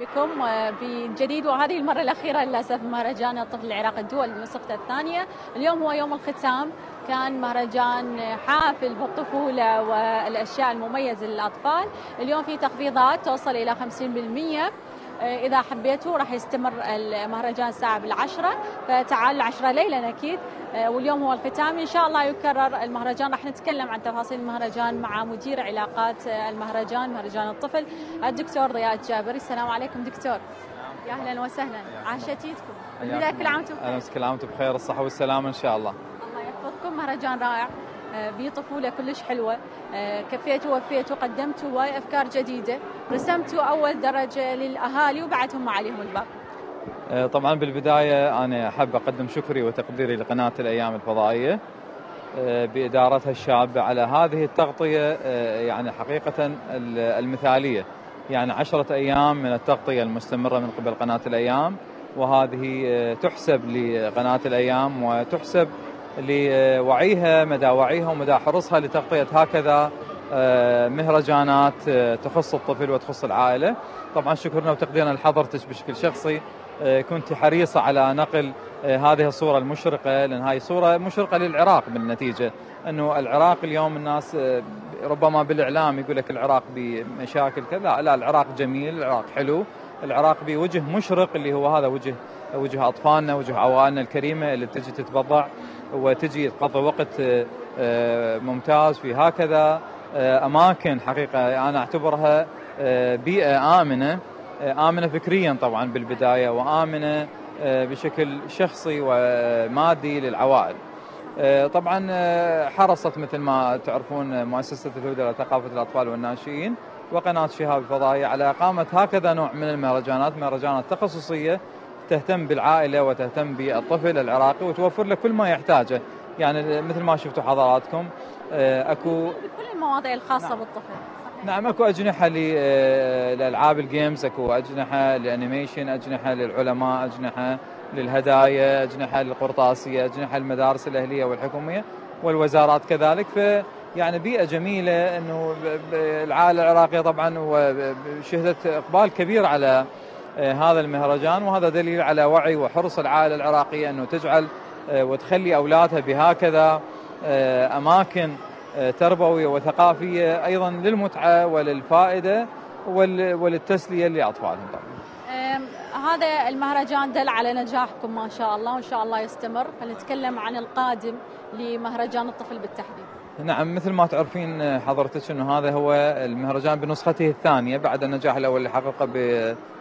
بكم. بجديد وهذه المرة الأخيرة للأسف مهرجان الطفل العراقي الدول نسخته الثانية. اليوم هو يوم الختام. كان مهرجان حافل بالطفولة والأشياء المميزة للأطفال. اليوم في تخفيضات توصل إلى 50% إذا حبيتوا راح يستمر المهرجان الساعة بالعشرة. فتعالوا العشرة ليلا أكيد. واليوم هو الختام. إن شاء الله يكرر المهرجان. راح نتكلم عن تفاصيل المهرجان مع مدير علاقات المهرجان مهرجان الطفل الدكتور ضياء الجابري السلام عليكم دكتور. يا أهلا وسهلا. عاشتيتكم كل عام أهلا كل عام بخير. الصحة والسلامة إن شاء الله. الله يحفظكم. مهرجان رائع. بطفولة كلش حلوة. كفيتوا وفيتوا قدمتوا هواي أفكار جديدة. رسمتوا أول درجة للأهالي وبعدهم عليهم الباقي. طبعا بالبداية أنا أحب أقدم شكري وتقديري لقناة الأيام الفضائية. بإدارتها الشابة على هذه التغطية يعني حقيقة المثالية. يعني عشرة أيام من التغطية المستمرة من قبل قناة الأيام وهذه تحسب لقناة الأيام وتحسب لوعيها مدى وعيها ومدى حرصها لتغطية هكذا مهرجانات تخص الطفل وتخص العائلة. طبعا شكرنا وتقديرنا لحضرتك بشكل شخصي. كنت حريصة على نقل هذه الصورة المشرقة لأن هاي صورة مشرقة للعراق بالنتيجة. أنه العراق اليوم الناس ربما بالإعلام يقول لك العراق بمشاكل كذا. لا العراق جميل العراق حلو. العراق بوجه مشرق اللي هو هذا وجه وجه أطفالنا وجه عوائلنا الكريمة اللي تجي تتبضع وتجي تقضي وقت ممتاز في هكذا أماكن حقيقة أنا أعتبرها بيئة آمنة آمنة فكريا طبعا بالبداية وآمنة بشكل شخصي ومادي للعوائل. طبعا حرصت مثل ما تعرفون مؤسسة الهدى لثقافة الأطفال والناشئين وقناة شهاب الفضائية على إقامة هكذا نوع من المهرجانات مهرجانات تخصصية تهتم بالعائلة وتهتم بالطفل العراقي وتوفر له كل ما يحتاجه. يعني مثل ما شفتوا حضراتكم اكو كل المواضيع الخاصة نعم. بالطفل. نعم أكو أجنحة للألعاب ال games أكو أجنحة لل animation أجنحة للعلماء أجنحة للهدايا أجنحة للقرطاسية أجنحة للمدارس الأهلية والحكومية والوزارات كذلك. ف يعني بيئة جميلة إنه العائلة العراقية طبعا وشهدت إقبال كبير على هذا المهرجان وهذا دليل على وعي وحرص العائلة العراقية أنه تجعل وتخلي أولادها بهكذا أماكن تربوية وثقافية أيضا للمتعة وللفائدة وللتسلية لأطفالهم طبعا. هذا المهرجان دل على نجاحكم ما شاء الله وإن شاء الله يستمر فنتكلم عن القادم لمهرجان الطفل بالتحديد. نعم مثل ما تعرفين حضرتك إنه هذا هو المهرجان بنسخته الثانية بعد النجاح الأول اللي حققه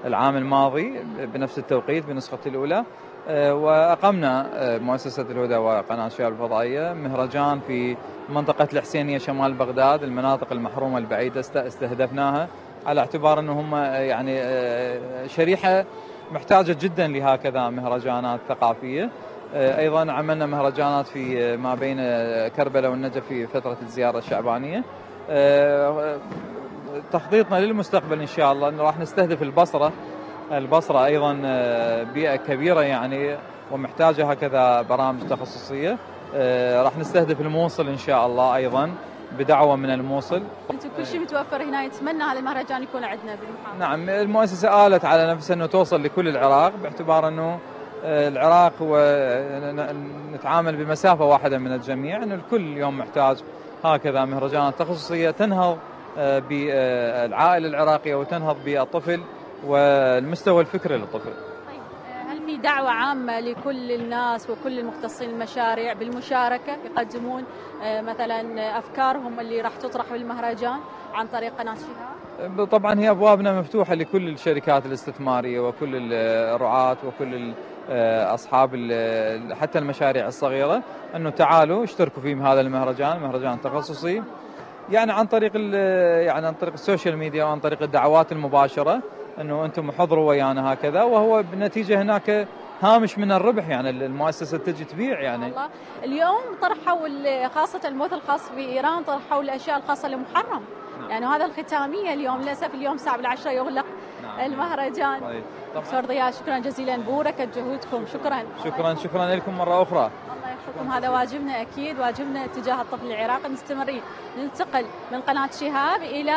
بالعام الماضي بنفس التوقيت بنسخته الأولى. وأقمنا مؤسسة الهدى وقناة شباب الفضائية مهرجان في منطقة الحسينية شمال بغداد المناطق المحرومة البعيدة استهدفناها على اعتبار إنه هم يعني شريحة محتاجة جدا لهكذا مهرجانات ثقافية. أيضا عملنا مهرجانات في ما بين كربلاء والنجف في فترة الزيارة الشعبانية. تخطيطنا للمستقبل إن شاء الله انه راح نستهدف البصرة. البصرة أيضا بيئة كبيرة يعني ومحتاجة هكذا برامج تخصصية. راح نستهدف الموصل إن شاء الله أيضا بدعوة من الموصل. أنتم كل شيء متوفر هنا يتمنى هذا المهرجان يكون عندنا بالمحافظة. نعم المؤسسة آلت على نفسها إنه توصل لكل العراق باعتبار إنه العراق ونتعامل بمسافة واحدة من الجميع انه الكل اليوم محتاج هكذا مهرجانات تخصصيه تنهض بالعائلة العراقية وتنهض بالطفل والمستوى الفكري للطفل. طيب هل في دعوة عامة لكل الناس وكل المختصين المشاريع بالمشاركة؟ يقدمون مثلا أفكارهم اللي راح تطرح بالمهرجان؟ عن طريق قناه شهاب؟ طبعا هي أبوابنا مفتوحة لكل الشركات الاستثمارية وكل الرعاة وكل أصحاب حتى المشاريع الصغيرة أنه تعالوا اشتركوا في هذا المهرجان مهرجان تخصصي يعني عن طريق يعني عن طريق السوشيال ميديا وعن طريق الدعوات المباشرة أنه أنتم حضروا ويانا هكذا وهو بالنتيجه هناك هامش من الربح يعني المؤسسة تجي تبيع يعني الله اليوم طرحوا خاصة الموت الخاص بإيران طرحوا الأشياء الخاصة لمحرم. يعني هذا الختامية اليوم للأسف اليوم الساعة بالعشره يغلق نعم. المهرجان. طيب. دكتور ضياء شكرا جزيلا بوركت جهودكم. شكرا. شكرا شكرا لكم مرة أخرى. الله يحفظكم. هذا واجبنا أكيد واجبنا تجاه الطفل العراقي. مستمرين. ننتقل من قناة شهاب إلى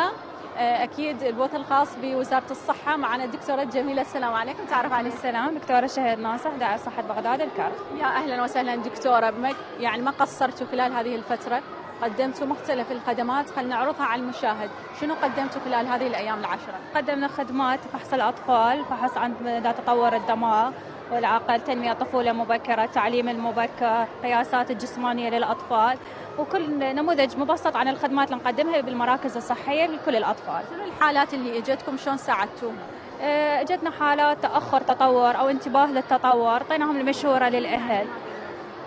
آه، أكيد البوث الخاص بوزارة الصحة معنا الدكتورة جميلة. السلام عليكم. تعرف عليك السلام. دكتورة شهير ناصح داعي صحة بغداد. الكرخ يا أهلا وسهلا دكتورة. ما يعني ما قصرتوا خلال هذه الفترة؟ قدمتوا مختلف الخدمات خلينا نعرضها على المشاهد. شنو قدمتوا خلال هذه الأيام العشرة؟ قدمنا خدمات فحص الأطفال فحص عن مدى تطور الدماغ والعقل تنمية طفولة مبكرة تعليم المبكر قياسات الجسمانية للأطفال وكل نموذج مبسط عن الخدمات اللي نقدمها بالمراكز الصحية لكل الأطفال. شنو الحالات اللي إجتكم؟ شلون ساعدتوهم؟ آه، إجتنا حالات تأخر تطور أو انتباه للتطور اعطيناهم المشورة للأهل.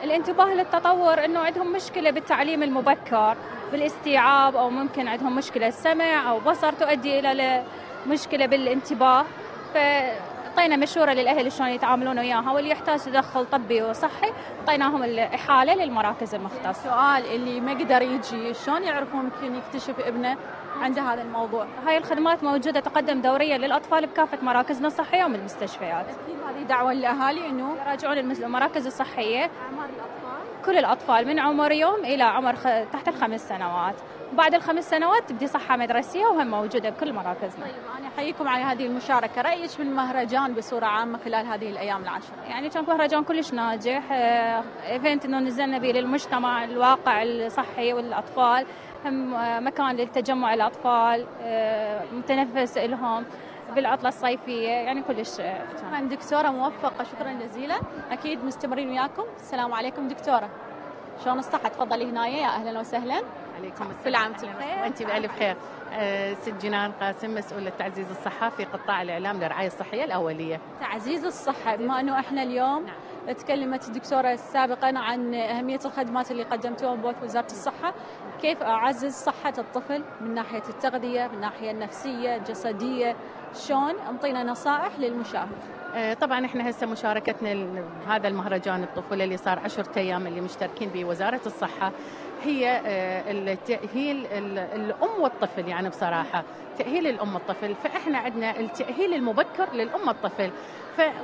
الانتباه للتطور إنه عندهم مشكلة بالتعليم المبكر بالاستيعاب أو ممكن عندهم مشكلة سمع أو بصر تؤدي إلى مشكلة بالانتباه فأعطينا مشورة للأهل شلون يتعاملون وياها واللي يحتاج تدخل طبي وصحي أعطيناهم الإحالة للمراكز المختصة. السؤال اللي ما قدر يجي شلون يعرفون يمكن يكتشف ابنه عنده هذا الموضوع؟ هاي الخدمات موجودة تقدم دوريا للأطفال بكافة مراكزنا الصحية ومن المستشفيات. أكيد هذه دعوة للأهالي إنه يراجعون المراكز الصحية أعمار الأطفال كل الأطفال من عمر يوم إلى عمر خ... تحت الخمس سنوات. بعد الخمس سنوات تبدي صحة مدرسية وهم موجودة بكل مراكزنا. طيب أنا أحييكم على هذه المشاركة، رأيك بالمهرجان بصورة عامة خلال هذه الأيام العشره؟ يعني كان مهرجان كلش ناجح، ايفنت إنه نزلنا به للمجتمع الواقع الصحي والأطفال، هم آه، مكان للتجمع الأطفال، آه، متنفس لهم. بالعطلة الصيفية يعني كلش دكتورة موفقة شكرا جزيلا. أكيد مستمرين وياكم. السلام عليكم دكتورة. شلون الصحة؟ تفضلي هنا يا أهلا وسهلا. عليكم كل عام وانت بألف خير. أه ست جنان قاسم مسؤوله تعزيز الصحة في قطاع الإعلام للرعاية الصحية الأولية. تعزيز الصحة بما انه إحنا اليوم نعم. تكلمت الدكتورة سابقا عن أهمية الخدمات اللي قدمتوها بوث وزارة الصحة. كيف أعزز صحة الطفل من ناحية التغذية من الناحيه النفسية الجسدية؟ شلون انطينا نصائح للمشاهد؟ آه، طبعا إحنا هسه مشاركتنا هذا المهرجان الطفولة اللي صار 10 أيام اللي مشتركين به وزارة الصحة هي آه، التأهيل الأم والطفل يعني بصراحة. تأهيل الام والطفل فإحنا عندنا التأهيل المبكر للأم والطفل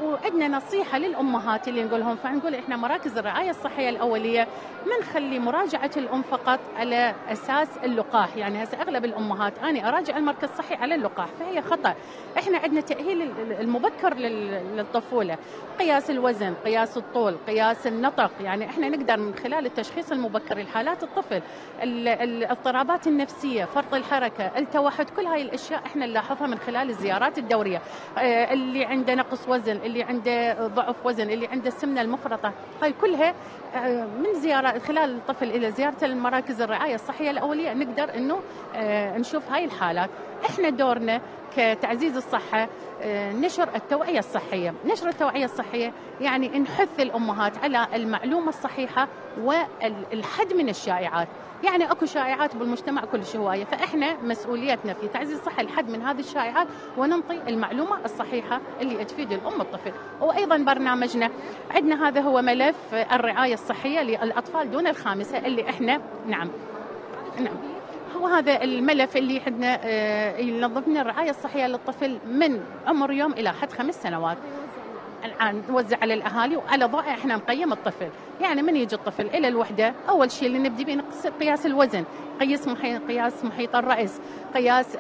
وعندنا نصيحة للأمهات اللي نقولهم فنقول إحنا مراكز الرعاية الصحية الأولية ما نخلي مراجعة الأم فقط على أساس اللقاح. يعني هسه أغلب الأمهات أنا أراجع المركز الصحي على اللقاح فهي خطأ. إحنا عندنا تأهيل المبكر للطفولة. قياس الوزن قياس الطول قياس النطق. يعني إحنا نقدر من خلال التشخيص المبكر لحالات الطفل الاضطرابات النفسية فرط الحركة التوحد كل هاي الأشياء إحنا نلاحظها من خلال الزيارات الدورية. آه، اللي عنده نقص وزن اللي عنده ضعف وزن اللي عنده السمنة المفرطة. هاي كلها آه، من زيارة خلال الطفل إلى زيارة المراكز الرعاية الصحية الأولية نقدر أنه آه، نشوف هاي الحالات. إحنا دورنا كتعزيز الصحة آه، نشر التوعية الصحية. نشر التوعية الصحية يعني نحث الأمهات على المعلومة الصحيحة والحد من الشائعات. يعني أكو شائعات بالمجتمع كل هوايه فإحنا مسؤوليتنا في تعزيز الصحة الحد من هذه الشائعات وننطي المعلومة الصحيحة اللي تفيد الأم والطفل وأيضا برنامجنا عندنا هذا هو ملف الرعاية الصحية للأطفال دون الخامسة اللي إحنا نعم نعم. وهذا الملف اللي عندنا آه، ينظمنا الرعاية الصحية للطفل من عمر يوم إلى حد خمس سنوات. الآن نوزع على الأهالي وعلى ضوء إحنا نقيم الطفل. يعني من يجي الطفل إلى الوحدة؟ أول شيء اللي نبدي به قياس الوزن. قياس محيط قياس محيط الرأس. قياس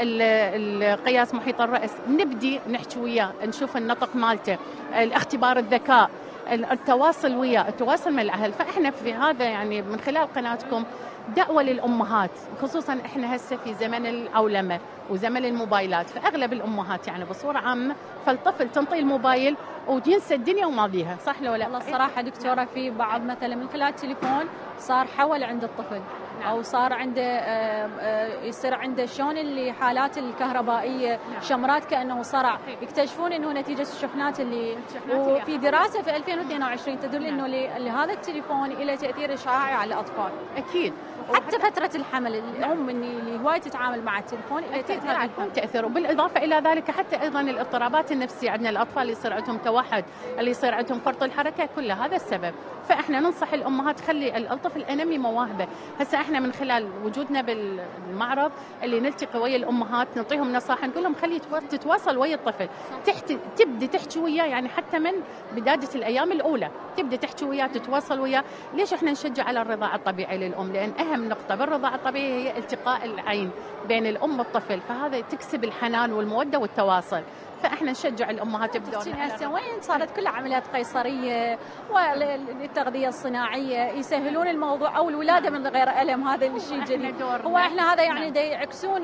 قياس محيط الرأس. نبدي نحكي وياه نشوف النطق مالته الاختبار الذكاء التواصل وياه التواصل مع الأهل. فإحنا في هذا يعني من خلال قناتكم دعوة للأمهات خصوصا إحنا هسه في زمن الأولمة وزمن الموبايلات فأغلب الأمهات يعني بصورة عامة فالطفل تنطي الموبايل وينسى الدنيا وما بيها صح لو لا؟ والله الصراحة دكتورة في بعض مثلا من خلال التليفون صار حول عند الطفل نعم. أو صار عنده آه، آه، يصير عنده شلون اللي حالات الكهربائية نعم. شمرات كأنه صرع يكتشفون إنه نتيجة الشحنات اللي وفي دراسة في 2022 تدل إنه نعم. لهذا التليفون له تأثير إشعاعي على الأطفال أكيد حتى فترة الحمل الأم اللي هواي تتعامل مع التليفون له تاثير على تأثير وبالإضافة إلى ذلك حتى أيضا الاضطرابات النفسية عندنا الأطفال اللي يصير عندهم توحد اللي يصير عندهم فرط الحركة كل هذا السبب. فإحنا ننصح الأمهات خلي الطفل انمي مواهبه. هسه إحنا من خلال وجودنا بالمعرض اللي نلتقي ويا الأمهات نعطيهم نصائح نقول لهم خلي تتواصل ويا الطفل. تحت تبدي تحكي وياه يعني حتى من بداية الأيام الأولى. تبدي تحكي وياه تتواصل وياه. ليش إحنا نشجع على الرضاعة الطبيعية للأم؟ لأن أهم أهم نقطة بالرضاعه الطبيعيه هي التقاء العين بين الأم والطفل فهذا تكسب الحنان والمودة والتواصل. فإحنا نشجع الأمهات يبدون هسه وين صارت كل عمليات قيصرية والتغذية الصناعية؟ يسهلون الموضوع أو الولادة من غير ألم هذا الشيء جديد. هو إحنا هذا يعني نعم. يعكسون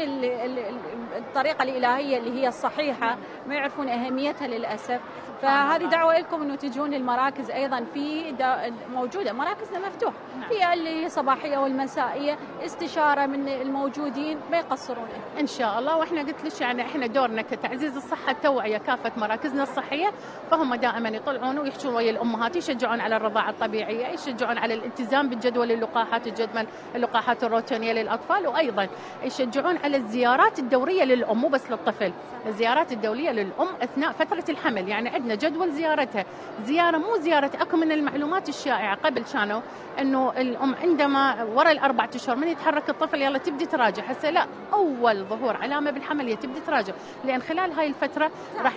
الطريقة الإلهية اللي هي الصحيحة ما يعرفون أهميتها للأسف. فهذه دعوة لكم إنه تجون المراكز أيضا في موجودة. مراكزنا مفتوح. نعم. في اللي صباحية والمسائية استشارة من الموجودين ما يقصرون. إن شاء الله. وإحنا قلت لك يعني إحنا دورنا كتعزيز الصحة التوعيه كافة مراكزنا الصحية. فهم دائما يطلعون ويحشون ويا الأمهات يشجعون على الرضاعة الطبيعية يشجعون على الالتزام بالجدول اللقاحات الجدول اللقاحات الروتينية للأطفال. وأيضا يشجعون على الزيارات الدورية للأم مو بس للطفل. الزيارات الدولية للأم أثناء فترة الحمل. يعني عندنا جدول زيارتها. زيارة مو زيارة أكو من المعلومات الشائعة قبل كانوا إنه الأم عندما ورا الاربع أشهر من يتحرك الطفل يلا تبدي تراجع. هسه لا أول ظهور علامة بالحمل هي تبدي تراجع. لأن خلال هاي الفترة راح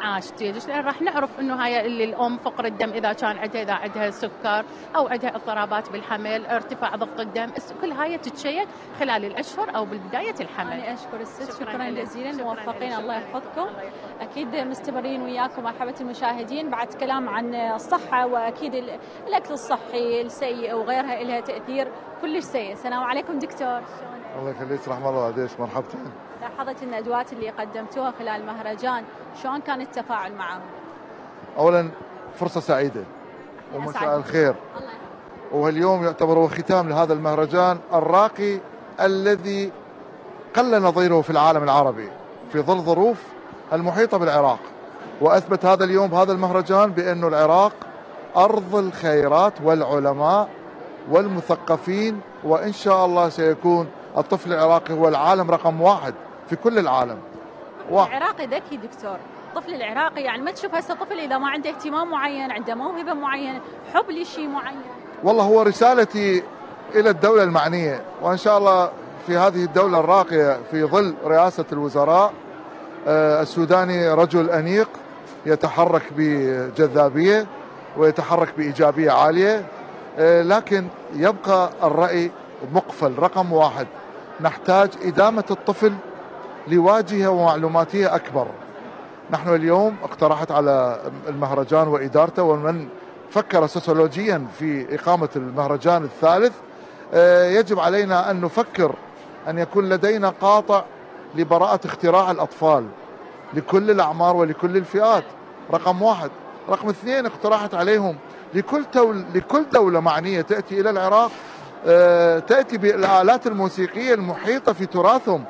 عاشتي راح نعرف إنه هاي اللي الأم فقر الدم إذا كان عندها إذا عندها سكر أو عندها اضطرابات بالحمل ارتفاع ضغط الدم كل هاي تتشيك خلال الأشهر أو بالبداية الحمل. أنا أشكر الست. شكرا, شكرا جزيلا. موفقين الله يحفظكم. أكيد مستمرين وياكم. مرحبا المشاهدين بعد كلام عن الصحة وأكيد الأكل الصحي السيء وغيرها لها تأثير كلش سيء. السلام عليكم دكتور. الله يخليك رحمه الله. عليك مرحبتين؟ لاحظت الندوات اللي قدمتوها خلال المهرجان شلون كان التفاعل معهم؟ اولا فرصة سعيدة ومساء الخير. واليوم يعتبر هو ختام لهذا المهرجان الراقي الذي قل نظيره في العالم العربي في ظل ظروف المحيطة بالعراق. وأثبت هذا اليوم بهذا المهرجان بانه العراق أرض الخيرات والعلماء والمثقفين وإن شاء الله سيكون الطفل العراقي هو العالم رقم واحد في كل العالم. واحد. العراقي ذكي دكتور. الطفل العراقي يعني ما تشوف هسه طفل إذا ما عنده اهتمام معين عنده موهبة معينة حب لشيء معين. والله هو رسالتي إلى الدولة المعنية وإن شاء الله في هذه الدولة الراقية في ظل رئاسة الوزراء آه، السوداني رجل أنيق يتحرك بجذابية ويتحرك بإيجابية عالية. آه، لكن يبقى الرأي مقفل. رقم واحد نحتاج إدامة الطفل لواجهة ومعلوماتية أكبر. نحن اليوم اقترحت على المهرجان وإدارته ومن فكر سوسيولوجيا في إقامة المهرجان الثالث آه، يجب علينا أن نفكر أن يكون لدينا قاطع لبراءة اختراع الأطفال. لكل الأعمار ولكل الفئات. رقم واحد. رقم اثنين اقترحت عليهم لكل تول لكل دولة معنية تأتي إلى العراق آه، تأتي بالآلات الموسيقية المحيطة في تراثهم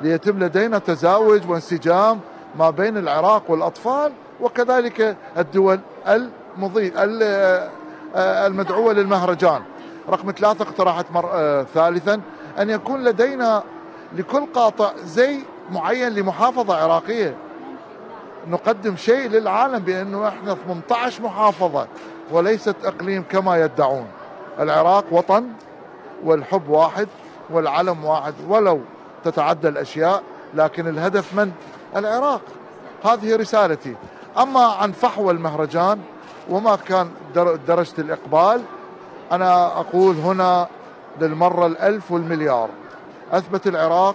ليتم لدينا تزاوج وانسجام ما بين العراق والأطفال وكذلك الدول المضي آه، المدعوة للمهرجان. رقم ثلاثة اقترحت مر... آه، ثالثا أن يكون لدينا لكل قاطع زي معين لمحافظة عراقية. نقدم شيء للعالم بأنه إحنا 18 محافظه وليست إقليم كما يدعون. العراق وطن والحب واحد والعلم واحد ولو تتعدى الأشياء لكن الهدف من؟ العراق. هذه رسالتي. أما عن فحوى المهرجان وما كان درجة الإقبال أنا أقول هنا للمرة الألف والمليار. أثبت العراق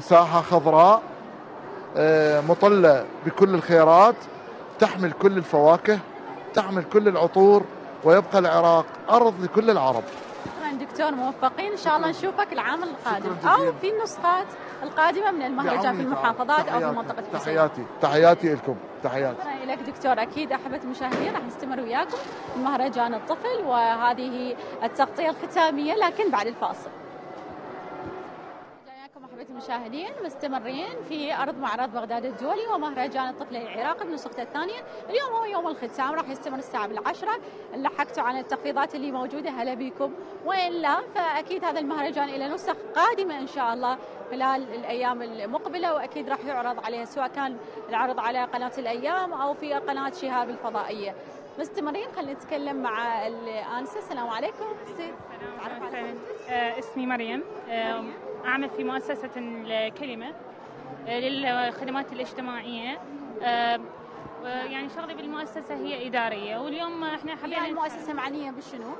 ساحه خضراء مطلة بكل الخيرات تحمل كل الفواكه تحمل كل العطور ويبقى العراق أرض لكل العرب. شكرا دكتور موفقين. إن شاء الله نشوفك العام القادم. أو في النسخات القادمة من المهرجان في المحافظات أو في منطقة تحياتي. تحياتي لكم تحياتي. لك دكتور. أكيد أحبة المشاهدين راح نستمر وياكم مهرجان الطفل وهذه التغطية الختامية لكن بعد الفاصل. المشاهدين مستمرين في أرض معرض بغداد الدولي ومهرجان الطفل العراقي بنسخته الثانية. اليوم هو يوم الختام راح يستمر الساعة بالعشرة. لحقتوا عن التخفيضات اللي موجودة. هلا بكم. وإلا فأكيد هذا المهرجان إلى نسخ قادمة إن شاء الله خلال الأيام المقبلة. وأكيد راح يعرض عليها سواء كان العرض على قناة الأيام أو في قناة شهاب الفضائية. مستمرين خلينا نتكلم مع الآنسة. السلام عليكم. السلام آه اسمي مريم. آه أعمل في مؤسسة الكلمة آه، للخدمات الاجتماعية. آه، يعني شغلي بالمؤسسة هي إدارية. واليوم إحنا حبينا يعني المؤسسة معنية بشنو؟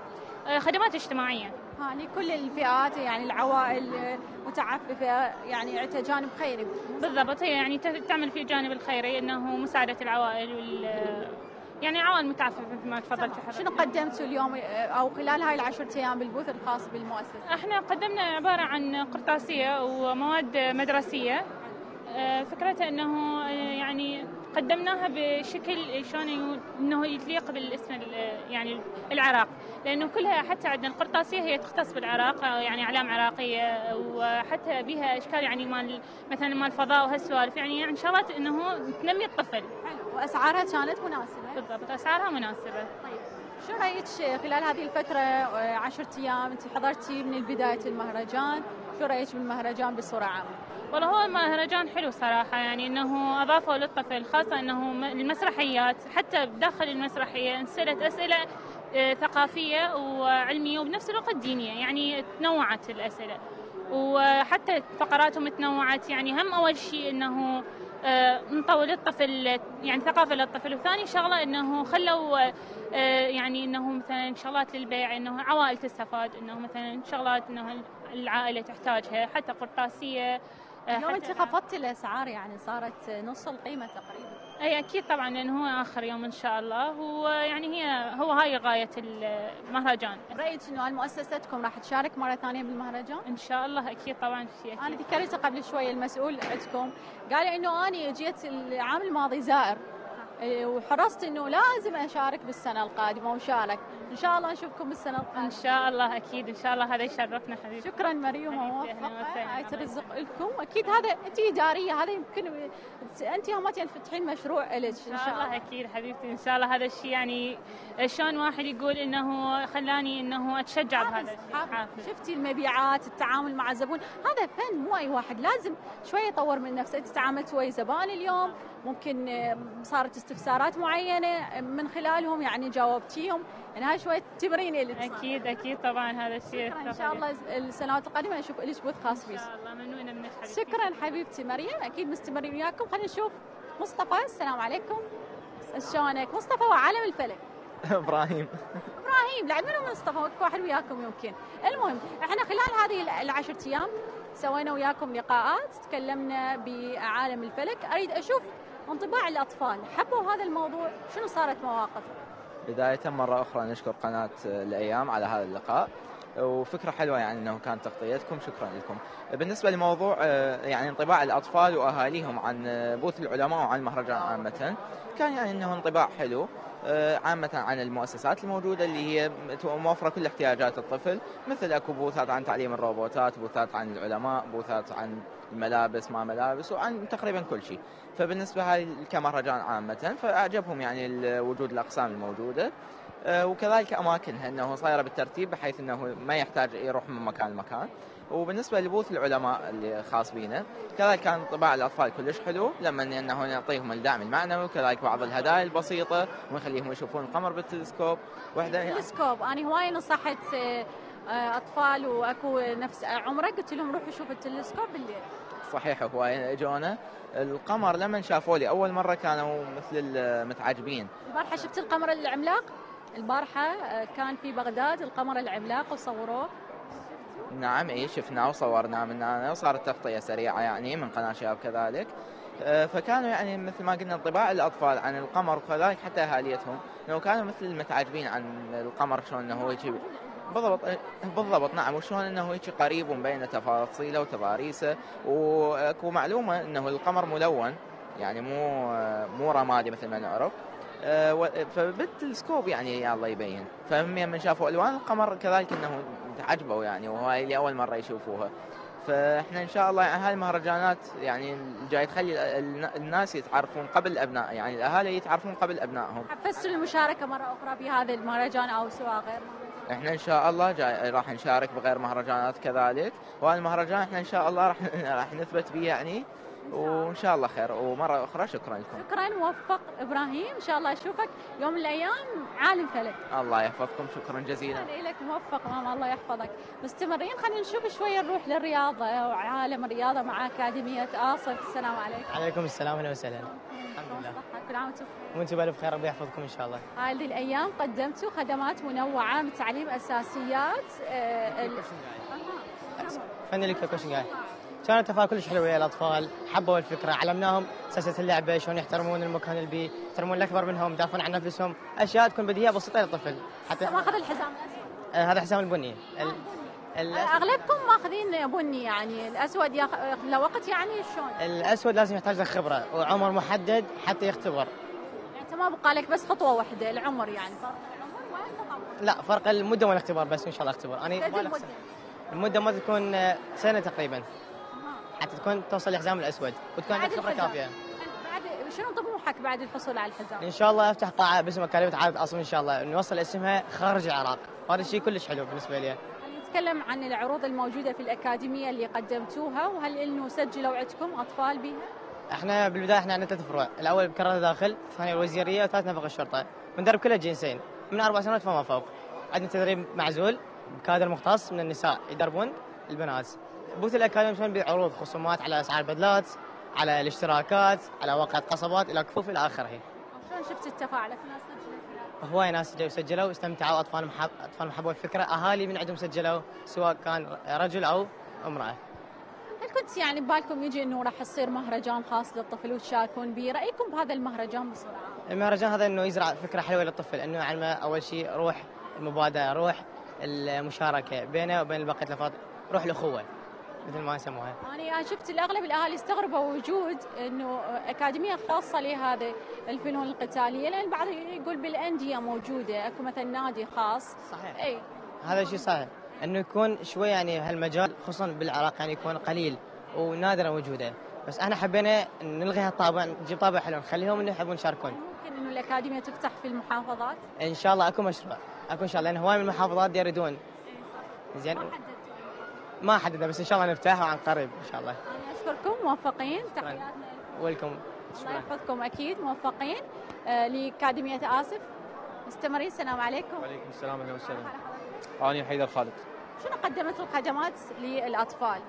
آه، خدمات اجتماعية. يعني كل الفئات يعني العوائل متعففة يعني جانب خيري. بالضبط هي يعني تعمل في الجانب الخيري إنه مساعدة العوائل وال يعني عوائل متعففة مثل ما تفضلت حضرتك. شنو قدمتوا اليوم؟ أو خلال هاي العشر أيام بالبوث الخاص بالمؤسسة؟ إحنا قدمنا عبارة عن قرطاسية ومواد مدرسية. آه، فكرتها إنه آه، يعني قدمناها بشكل شلون إنه يليق بالاسم يعني العراق. لأنه كلها حتى عندنا القرطاسية هي تختص بالعراق يعني أعلام عراقية وحتى بها إشكال يعني مال مثلا مال الفضاء وهالسوالف. يعني يعني شغلات إنه تنمي الطفل. حلو. وأسعارها كانت مناسبة؟ بالضبط أسعارها مناسبة. طيب. شو رأيك خلال هذه الفترة عشرة أيام أنت حضرتي من بداية المهرجان؟ شو رأيك بالمهرجان بصورة عامة؟ والله هو المهرجان حلو صراحة يعني أنه أضافه للطفل خاصة أنه المسرحيات حتى داخل المسرحية انسلت أسئلة آه، ثقافية وعلمية وبنفس الوقت دينية يعني تنوعت الأسئلة. وحتى فقراتهم تنوعت يعني هم أول شيء أنه آه، نطول الطفل يعني ثقافة للطفل وثاني شغلة أنه خلوا آه، يعني أنه مثلا شغلات للبيع أنه عوائل تستفاد أنه مثلا شغلات أنه العائلة تحتاجها حتى قرطاسية اليوم انت خفضتي الأسعار يعني صارت نص القيمة تقريبا. أي أكيد طبعا لأنه هو آخر يوم إن شاء الله. ويعني هي هو هاي غاية المهرجان. رأيك انه مؤسستكم راح تشارك مرة ثانية بالمهرجان؟ إن شاء الله أكيد طبعا. شيء أنا ذكرت قبل شوي المسؤول عندكم. قال إنه أنا جيت العام الماضي زائر. وحرصت إنه لازم أشارك بالسنة القادمة وشارك إن شاء الله نشوفكم بالسنة القادمة. إن شاء الله أكيد إن شاء الله هذا يشرفنا حبيبي. شكرا مريم موفقة. الرزق لكم. أكيد هذا أنت اداريه هذا يمكن أنت يوم تفتحين مشروع لك إن شاء الله أكيد حبيبتي. إن شاء الله هذا الشيء يعني شلون واحد يقول إنه خلاني إنه أتشجع بهذا الشيء. شفتي المبيعات التعامل مع الزبون هذا فن مو أي واحد لازم شوية يطور من نفسه. أنت تعاملت ويا زبائن اليوم ممكن صارت استفسارات معينة من خلالهم يعني جاوبتيهم. يعني هاي شوية تمرين اللي أكيد أكيد طبعا هذا الشيء إن شاء الله السنوات القادمة نشوف لك بوث خاص فيك ان شاء الله ممنونه منك حبيبتي شكرا حبيبتي مريم. أكيد مستمرين وياكم. خلينا نشوف مصطفى. السلام عليكم. شلونك؟ مصطفى وعالم الفلك. إبراهيم. إبراهيم لعب منو مصطفى؟ واحد وياكم يمكن. المهم إحنا خلال هذه العشر أيام سوينا وياكم لقاءات. تكلمنا بعالم الفلك. أريد أشوف انطباع الأطفال حبوا هذا الموضوع شنو صارت مواقف؟ بداية مرة أخرى نشكر قناة الأيام على هذا اللقاء وفكرة حلوة يعني أنه كانت تغطيتكم شكرا لكم. بالنسبة لموضوع آه، يعني انطباع الأطفال وأهاليهم عن بوث العلماء وعن المهرجان عامة كان يعني أنه انطباع حلو. آه، عامة عن المؤسسات الموجودة اللي هي موفرة كل احتياجات الطفل مثل اكو بوثات عن تعليم الروبوتات بوثات عن العلماء بوثات عن الملابس ما ملابس وعن تقريبا كل شيء. فبالنسبة هاي كمهرجان عامة فأعجبهم يعني وجود الأقسام الموجودة. آه، وكذلك أماكنها أنه صايرة بالترتيب بحيث أنه ما يحتاج يروح من مكان لمكان. وبالنسبة لبوث العلماء اللي خاص بينا كذلك كان طباع الأطفال كلش حلو لما انه نعطيهم الدعم المعنوي وكذلك بعض الهدايا البسيطة ونخليهم يشوفون القمر بالتلسكوب وحدة يعني التلسكوب أنا هواي نصحت آه، أطفال وأكو نفس عمرة قلت لهم روحوا شوفوا التلسكوب بالليل. صحيح هو اجونا القمر لما شافوا لي اول مرة كانوا مثل المتعجبين البارحة شفت القمر العملاق؟ البارحة آه، كان في بغداد القمر العملاق وصوروه. نعم إي شفناه وصورناه من وصارت تغطية سريعة يعني من قناة شباب كذلك. آه، فكانوا يعني مثل ما قلنا انطباع الأطفال عن القمر وكذلك حتى أهاليتهم. انه كانوا مثل المتعجبين عن القمر شلون إنه هو يجي بالضبط بالضبط نعم وشلون إنه هيك قريب ومبين تفاصيله وتضاريسه. وأكو معلومة إنه القمر ملون يعني مو مو رمادي مثل ما نعرف. آه، فبالتلسكوب يعني الله يبين. فهم من شافوا ألوان القمر كذلك إنه تعجبوا يعني وهاي اللي أول مرة يشوفوها. فإحنا إن شاء الله يعني هاي المهرجانات يعني جاي تخلي الناس يتعرفون قبل الابناء يعني الأهالي يتعرفون قبل أبنائهم. حفزتوا المشاركة مرة أخرى في هذا المهرجان أو سواء غير مهرجان؟ إحنا إن شاء الله جاي راح نشارك بغير مهرجانات كذلك. وهذا المهرجان إحنا إن شاء الله راح راح نثبت به يعني. وإن شاء الله خير. ومرة أخرى شكرا لكم. شكرا. موفق إبراهيم. إن شاء الله أشوفك يوم من الأيام عالم فلك الله يحفظكم. شكرا جزيلا. شكرا لك. موفق. ماما الله يحفظك. مستمرين. خلينا نشوف شوية نروح للرياضه وعالم الرياضه مع أكاديمية آصف. السلام عليكم. عليكم السلام. أهلا وسهلا. الحمد لله. كل عام وأنتم بخير. وأنتم بألف خير. ربي يحفظكم إن شاء الله. هذه الأيام قدمتوا خدمات منوعة من تعليم أساسيات آه، ال- فن الكوكوشن كان التفاعل كلش حلو ويا الأطفال حبوا الفكرة علمناهم اساسه اللعبه شلون يحترمون المكان اللي يحترمون الأكبر منهم يدافعون عن نفسهم أشياء تكون بديهية بسيطة للطفل. حتى ماخذ الحزام الأسود. آه، هذا حسام البني. ال... ال... أغلبكم ماخذين بني يعني الأسود ياخ... له وقت يعني شلون؟ الأسود لازم يحتاج له خبرة وعمر محدد حتى يختبر. يعني أنت ما بقى لك بس خطوة واحدة العمر يعني فرق العمر لا فرق المدة والاختبار بس إن شاء الله اختبار. أنا. المدة ما تكون آه، سنة تقريبا. حتى تكون توصل الحزام الأسود وتكون عندك خبرة. كافية. بعد شنو طموحك بعد الحصول على الحزام؟ إن شاء الله أفتح قاعة باسم اكاديميه عاده أصلا إن شاء الله. نوصل اسمها خارج العراق. وهذا الشيء كلش حلو بالنسبة لي. نتكلم عن العروض الموجودة في الأكاديمية اللي قدمتوها وهل إنه سجلوا عندكم أطفال بها؟ إحنا بالبداية إحنا عندنا ثلاث فروع. الأول بكرة داخل الثاني الوزيرية والثالث نفق الشرطة. بندرب كل الجنسين من أربع سنوات فما فوق. عندنا تدريب معزول بكادر مختص من النساء يدربون البنات. بوث الأكاديمية شلون نبيع عروض خصومات على أسعار البدلات على الاشتراكات على واقعة قصبات إلى كفوف إلى آخره شلون شفت التفاعل؟ في ناس سجلت هواي ناس جاوا سجلوا واستمتعوا اطفالهم حب اطفالهم حبوا الفكرة أهالي من عندهم سجلوا سواء كان رجل أو امرأة هل كنت يعني ببالكم يجي إنه راح يصير مهرجان خاص للطفل وتشاركون به؟ رأيكم بهذا المهرجان بسرعة؟ المهرجان هذا إنه يزرع فكرة حلوة للطفل إنه يعلمه أول شيء روح المبادرة روح المشاركة بينه وبين بقيه الأفراد روح الاخوه مثل ما يسموها. أنا أنا شفت الأغلب الأهالي استغربوا وجود إنه أكاديمية خاصة لهذا الفنون القتالية لأن البعض يقول بالأندية موجودة أكو مثلا نادي خاص. صحيح. إي. هذا شيء صحيح. إنه يكون شوي يعني هالمجال خصوصا بالعراق يعني يكون قليل ونادرا وجوده. بس إحنا حبينا نلغي هالطابع نجيب طابع حلو نخليهم إنه يحبون يشاركون. ممكن إنه الأكاديمية تفتح في المحافظات؟ إن شاء الله أكو مشروع. أكو إن شاء الله لأن هواي من المحافظات يريدون. زين. ما حددنا بس إن شاء الله نفتحها عن قريب إن شاء الله. أنا أشكركم موفقين. تحياتنا. ويلكم الله يحفظكم أكيد موفقين. آه، لأكاديمية آسف. مستمرين. السلام عليكم. وعليكم السلام أهلا وسهلا أنا حيدر خالد. شنو قدمت الخدمات للأطفال؟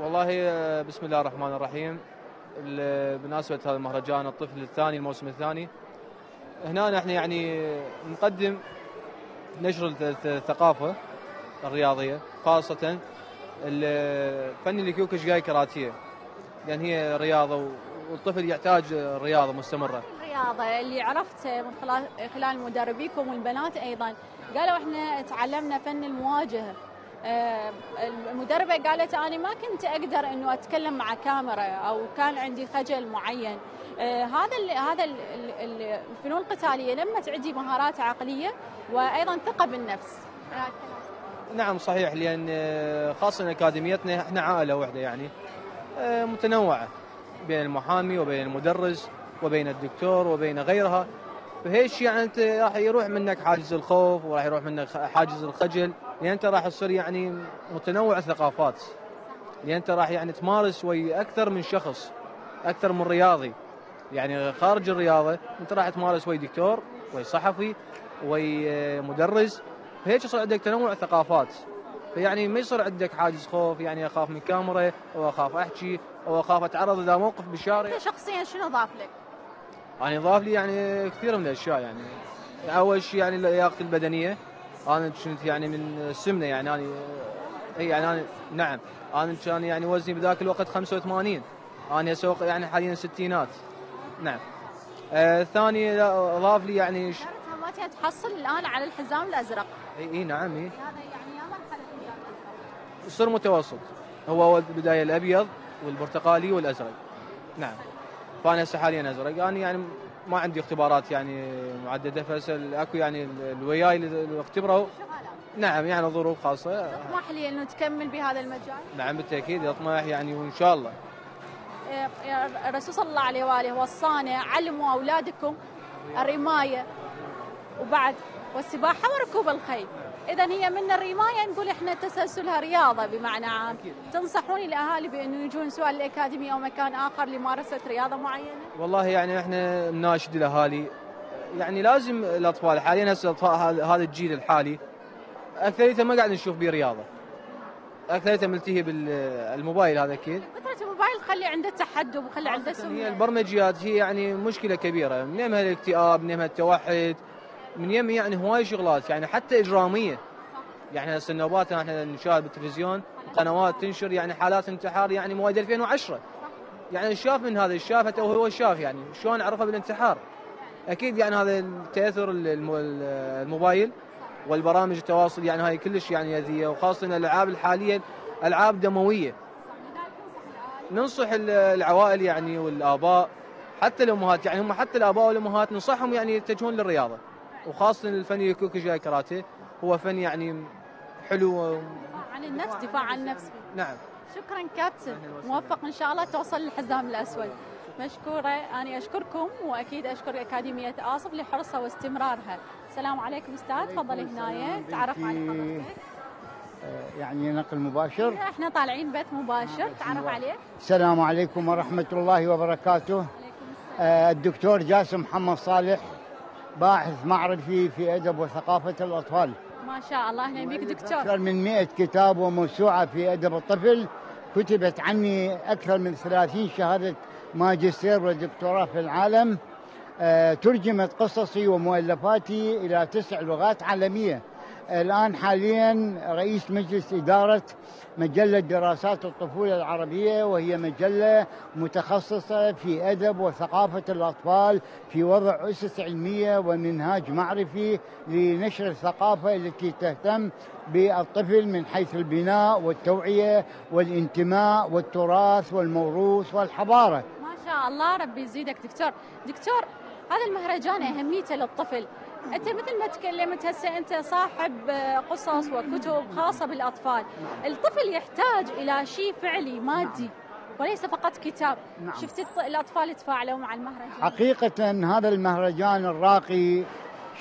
والله آه، بسم الله الرحمن الرحيم. ال- بمناسبة هذا المهرجان الطفل الثاني الموسم الثاني هنا إحنا يعني نقدم نشر الث- الثقافة الرياضية خاصة ال- فن الكيوكش جاي كاراتيه لأن هي رياضة والطفل يحتاج رياضة مستمرة. الرياضة اللي عرفته من خلال مدربيكم والبنات أيضا. قالوا إحنا تعلمنا فن المواجهة. آه، المدربة قالت أنا ما كنت أقدر إنه أتكلم مع كاميرا أو كان عندي خجل معين. آه، هذا ال هذا ال ال- الفنون القتالية؟ لما تعدي مهارات عقلية وأيضا ثقة بالنفس. نعم صحيح لأن آه، خاصة أكاديميتنا إحنا عائلة واحدة يعني آه، متنوعة بين المحامي وبين المدرس وبين الدكتور وبين غيرها. فهيش يعني أنت راح يروح منك حاجز الخوف وراح يروح منك حاجز الخجل لأن أنت راح تصير يعني متنوع الثقافات لأن أنت راح يعني تمارس ويا أكثر من شخص أكثر من رياضي. يعني خارج الرياضة أنت راح تمارس ويا دكتور ويا صحفي ويا مدرس. فهيك يصير عندك تنوع ثقافات. فيعني ما يصير عندك حاجز خوف يعني أخاف من كاميرا أو أخاف أحكي أو أخاف أتعرض إلى موقف بالشارع أنت شخصيا شنو ضاف لك؟ يعني ضاف لي يعني كثير من الأشياء يعني. أول شيء يعني لياقتي البدنية. أنا كنت يعني من السمنه يعني أنا إي يعني أنا نعم. أنا كان يعني وزني بذاك الوقت 85 أنا أسوق يعني حاليا ستينات. نعم. آه ثاني ضاف لي يعني ش... ما تحصل الآن على الحزام الأزرق. اي إي نعم اي هذا يعني يا الأزرق يصير متوسط. هو أول بدايه الأبيض والبرتقالي والأزرق. نعم. فأنا هسه حاليا أزرق. أنا يعني ما عندي اختبارات يعني معددة فاسال أكو يعني ال- الوياي اللي اختبروا. نعم يعني ظروف خاصة. تطمح لي إنه تكمل بهذا المجال؟ نعم بالتأكيد يطمح يعني وإن شاء الله. إيه، الرسول صلى الله عليه وآله وصانا علموا أولادكم الرماية. وبعد والسباحة وركوب الخيل. اذا هي من الرماية نقول إحنا تسلسلها رياضة بمعنى عام. تنصحون الاهالي بانه يجون سواء الاكاديميه أو مكان آخر لممارسة رياضة معينة؟ والله يعني إحنا نناشد الأهالي. يعني لازم الأطفال حاليا هسه الأطفال- هذا الجيل الحالي. اكثريته ما قاعد نشوف به رياضة. اكثريته ملتهي بالموبايل هذا أكيد. كثره الموبايل خلي عنده تحدب وخلي عنده هي سمنه البرمجيات هي يعني مشكلة كبيرة. من يمها الاكتئاب من يمها التوحد من يم يعني هواي شغلات يعني حتى إجرامية. يعني هسه النوبات إحنا نشاهد بالتلفزيون قنوات تنشر يعني حالات انتحار يعني مواد 2010 يعني الشاف من هذا الشافت أو هو الشاف يعني شلون عرفه بالانتحار؟ أكيد يعني هذا التأثر الم- الموبايل والبرامج التواصل يعني هاي كلش يعني اذيه وخاصة الألعاب الحالية ألعاب دموية. ننصح ال- العوائل يعني والآباء حتى الأمهات يعني هم حتى الآباء والأمهات ننصحهم يعني يتجهون للرياضة. وخاصة الفن الكوكوجاي كاراتيه هو فن يعني حلو عن النفس دفاع عن النفس. نعم. شكرا كابتن. موفق إن شاء الله توصل للحزام الأسود. مشكورة. أنا أشكركم وأكيد أشكر أكاديمية آصف لحرصها واستمرارها. السلام عليكم أستاذ. تفضل هنايا تعرف على حضرتك يعني نقل مباشر. إحنا طالعين بث مباشر. تعرف عليه السلام عليكم ورحمة الله وبركاته. آه، الدكتور جاسم محمد صالح. باحث معرفي في أدب وثقافة الأطفال. ما شاء الله أهلا بك دكتور. أكثر من 100 كتاب وموسوعة في أدب الطفل. كتبت عني أكثر من 30 شهادة ماجستير ودكتوراه في العالم. آه، ترجمت قصصي ومؤلفاتي إلى تسع لغات عالمية. الآن حاليا رئيس مجلس إدارة مجلة دراسات الطفولة العربية وهي مجلة متخصصة في أدب وثقافة الأطفال في وضع أسس علمية ومنهاج معرفي لنشر الثقافة التي تهتم بالطفل من حيث البناء والتوعية والانتماء والتراث والموروث والحضارة. ما شاء الله ربي يزيدك دكتور. دكتور هذا المهرجان أهميته للطفل. أنت مثل ما تكلمت هسه أنت صاحب آه، قصص وكتب خاصة بالأطفال. الطفل يحتاج إلى شيء فعلي مادي وليس فقط كتاب. نعم. شفت الأطفال تفاعلوا مع المهرجان. حقيقة هذا المهرجان الراقي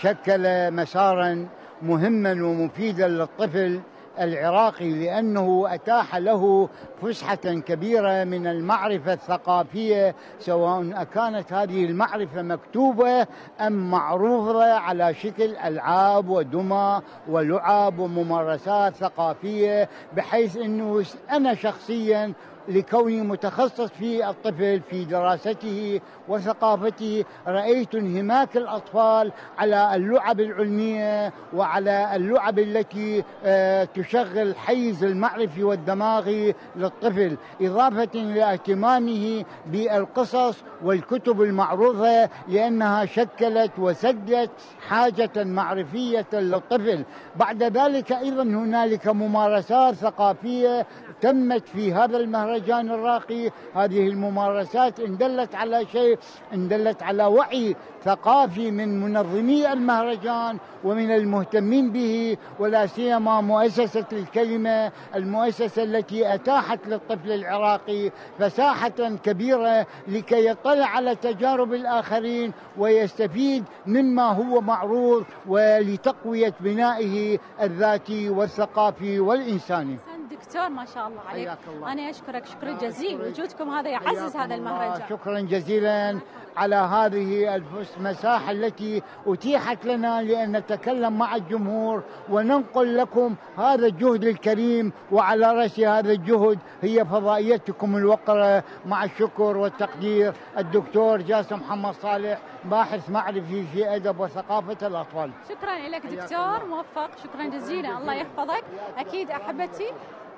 شكل مسارا مهما ومفيدا للطفل. العراقي لأنه أتاح له فسحة كبيرة من المعرفة الثقافية سواء كانت هذه المعرفة مكتوبة أم معروضة على شكل ألعاب ودمى ولعب وممارسات ثقافية بحيث أنه أنا شخصيا لكوني متخصص في الطفل في دراسته وثقافته رأيت انهماك الأطفال على اللعب العلمية وعلى اللعب التي آه، تشغل حيز المعرفي والدماغي للطفل إضافة إلى اهتمامه بالقصص والكتب المعروضة لأنها شكلت وسدت حاجة معرفية للطفل. بعد ذلك أيضا هنالك ممارسات ثقافية تمت في هذا المهرجان الراقي. هذه الممارسات إن دلت على شيء إن دلت على وعي ثقافي من منظمي المهرجان ومن المهتمين به ولا سيما مؤسسة الكلمة المؤسسة التي أتاحت للطفل العراقي مساحة كبيرة لكي يطلع على تجارب الآخرين ويستفيد مما هو معروض ولتقوية بنائه الذاتي والثقافي والإنساني. دكتور ما شاء الله عليك. الله. أنا اشكرك شكر جزيل وجودكم هذا يعزز هذا المهرجان. شكرا جزيلا على هذه المساحة التي أتيحت لنا لأن نتكلم مع الجمهور وننقل لكم هذا الجهد الكريم وعلى رأس هذا الجهد هي فضائيتكم الوقرة مع الشكر والتقدير. الدكتور جاسم محمد صالح باحث معرفي في أدب وثقافة الأطفال. شكرا لك دكتور موفق شكرا جزيلا. الله يحفظك. أكيد أحبتي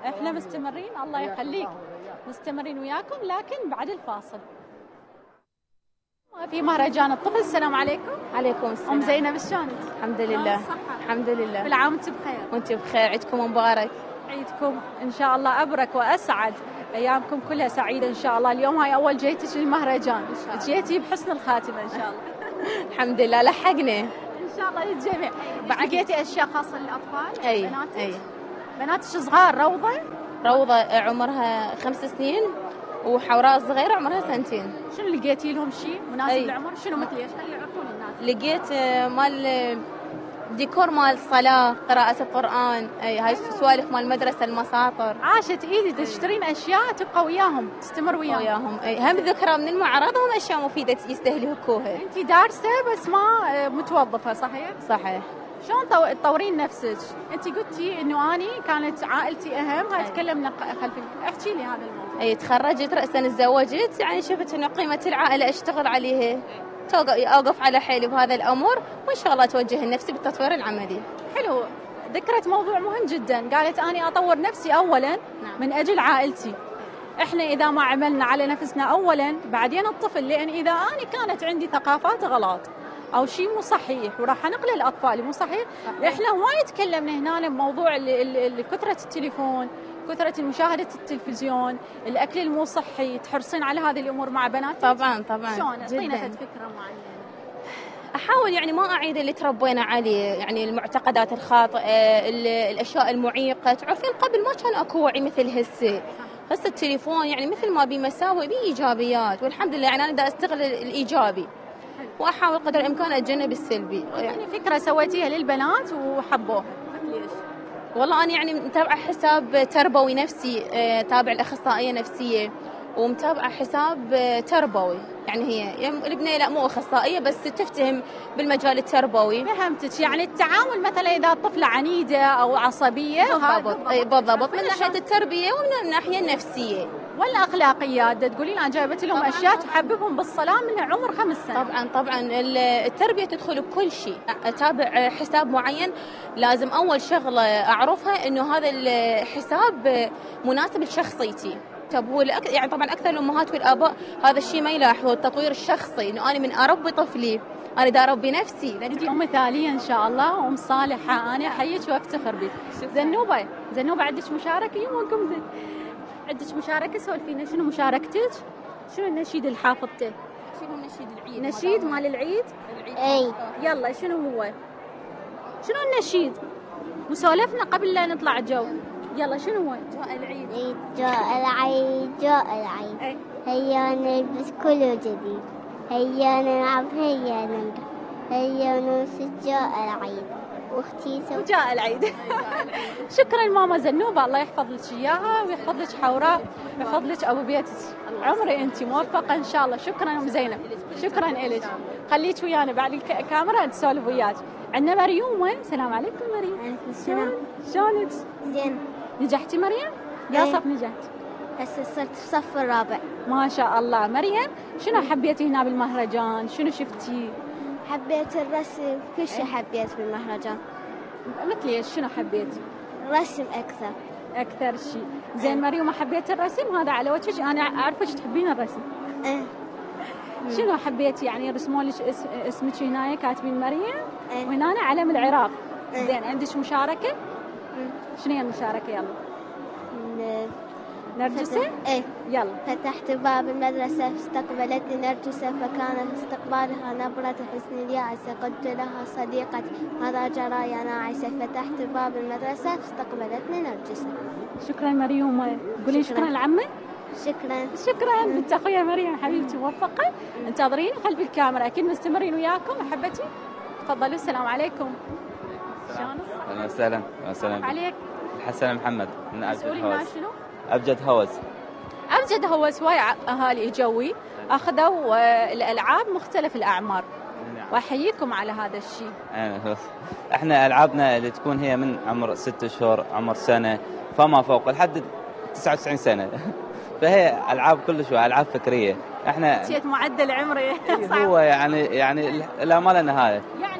إحنا مستمرين. الله يخليك. مستمرين وياكم لكن بعد الفاصل. في مهرجان الطفل. السلام عليكم. عليكم السلام. أم زينب شلونك؟ الحمد لله. الحمد لله. كل عام وأنت بخير؟ وأنت بخير. عيدكم مبارك. عيدكم. إن شاء الله أبرك وأسعد. أيامكم كلها سعيدة إن شاء الله. اليوم هاي أول جيتك للمهرجان جيتي بحسن الخاتمة إن شاء الله. الحمد لله. لحقنا إن شاء الله للجميع. بعد لقيتي أشياء خاصة للأطفال؟ اي بناتك؟ أي. بناتك صغار روضة؟ روضة عمرها خمس سنين وحوراء صغيرة عمرها سنتين. شنو لقيتي لهم شيء مناسب أي. للعمر شنو مثل إيش؟ خلي يعرفون الناس. لقيت آه، مال ديكور مال الصلاة قراءة القرآن أي هاي سوالف مال المدرسة المساطر. عاشت إيدي تشترين أشياء تبقى وياهم تستمر وياهم. وياهم. أي هم ذكرى من المعرض هم أشياء مفيدة يستهلكوها. انت دارسة بس ما آه، متوظفة صحيح؟ صحيح. شلون طو- تطورين نفسك؟ انت قلتي انه اني كانت عائلتي اهم هاي تكلمنا خلف احكي لي هذا الموضوع. أي تخرجت رأسا تزوجت يعني شفت إنه قيمة العائلة أشتغل عليها أوقف على حيلي بهذا الأمر وإن شاء الله أتوجه لنفسي بالتطوير العملي. حلو. ذكرت موضوع مهم جدا. قالت أني أطور نفسي اولا نعم. من أجل عائلتي. إحنا إذا ما عملنا على نفسنا اولا بعدين الطفل لأن إذا أنا كانت عندي ثقافات غلط أو شيء مو صحيح وراح انقله لاطفالي مو صحيح؟ إحنا وايد تكلمنا هنا بموضوع كثرة التليفون كثرة مشاهدة التلفزيون الأكل المو صحي تحرصين على هذه الأمور مع بناتك؟ طبعا طبعا. شلون؟ أعطينا فكره معينة. أحاول يعني ما أعيد اللي تربينا عليه يعني المعتقدات الخاطئة ال- الأشياء المعيقة. تعرفين قبل ما كان أكو وعي مثل هسه هسه التليفون يعني مثل ما بيه مساوئ بيه ايجابيات والحمد لله يعني أنا دا أستغل الإيجابي. وأحاول قدر الإمكان أتجنب السلبي. يعني فكرة سويتيها للبنات وحبوها. ليش؟ والله أنا يعني متابعة حساب تربوي نفسي آه، تابع الاخصائيه نفسية. ومتابعة حساب آه، تربوي. يعني هي يعني البنية لا مو أخصائية بس تفتهم بالمجال التربوي. فهمتك. يعني التعامل مثلا إذا الطفلة عنيدة أو عصبية بالضبط. بالضبط. من ناحية التربية ومن الناحيه النفسية. والأخلاقيات تقولين أنا جايبت لهم. أشياء تحببهم بالصلاة من عمر خمس سنوات طبعا طبعا. ال- التربية تدخل بكل شيء. أتابع حساب معين لازم أول شغلة أعرفها إنه هذا الحساب مناسب لشخصيتي. طب هو الأك- يعني طبعا أكثر الأمهات والآباء هذا الشيء ما يلاحظوا التطوير الشخصي إنه أنا من أربي طفلي أنا دا أربي نفسي. انت ام مثاليه إن شاء الله أم صالحة أنا أحييك وأفتخر بك. زنوبة زنوبة عندك مشاركة؟ يمكم زين. عندك مشاركة؟ سولفينا شنو مشاركتك؟ شنو النشيد اللي حافظته؟ شنو نشيد العيد؟ نشيد مال العيد؟ إي. يلا شنو هو؟ شنو النشيد؟ وسولفنا قبل لا نطلع الجو. يلا شنو هو؟ جاء العيد. عيد جاء العيد جاء العيد. أي. هيا نلبس كل جديد. هيا نلعب هيا نمرح هيا ننسى جاء العيد. واختي سو وجاء العيد. شكرا ماما زنوبة الله يحفظ لك إياها ويحفظ لك حوراء ويحفظ لك أبو بيتك عمري أنت موفقة إن شاء الله. شكرا أم زينب. شكرا لك خليك ويانا بعد الك- الكاميرا نسولف وياك. عندنا مريومه السلام عليكم مريم. عليكم السلام. شلونك؟ زين. نجحتي مريم؟ يا إيه. صف نجحت. هسه صرت في الصف الرابع. ما شاء الله. مريم شنو حبيتي هنا بالمهرجان؟ شنو شفتي؟ حبيت الرسم. كل شيء حبيت بالمهرجان. مثل إيش؟ شنو حبيتي الرسم أكثر. أكثر شيء زين مريم حبيت الرسم؟ هذا على وجهك. أنا اعرفك تحبين الرسم. إيه. شنو حبيتي يعني يرسمون لك اس- اسمك هنا كاتبين مريم. إيه. وهنا علم العراق. إيه. زين عندك مشاركة. شنو هي المشاركة؟ يلا. ن- نرجسه إيه. يلا. فتحت باب المدرسة فاستقبلتني نرجسة فكان استقبالها نبرة حسن اليائسة قلت لها صديقتي ماذا جرى يا ناعسة فتحت باب المدرسة فاستقبلتني نرجسة شكرا مريم. قولي شكرا شكراً. شكرا. شكرا. بنت أخويا مريم حبيبتي موفقة. انتظريني خلف الكاميرا أكيد مستمرين وياكم. أحبتي تفضلوا. السلام عليكم. شلونك؟ أهلا وسهلا. أهلا وسهلا. عليك. حسن محمد من أبجد هوس شنو؟ أبجد هوس أبجد هو سواي ع- أهالي جوي أخذوا آه، الألعاب مختلف الأعمار. نعم. وأحييكم على هذا الشيء. إحنا ألعابنا اللي تكون هي من عمر ست شهور عمر سنة فما فوق لحد 99 سنة. فهي ألعاب كلش ألعاب فكرية. إحنا نسيت معدل عمري. صعب. هو يعني يعني لا ما له نهايه يعني